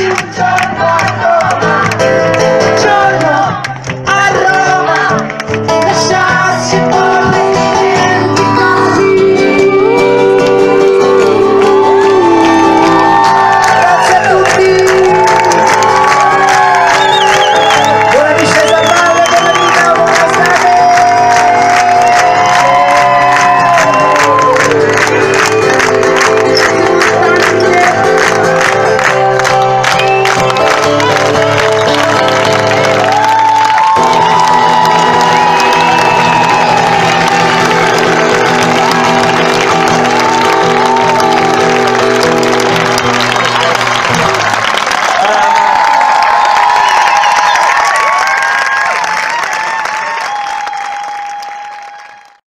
Jim John Baka.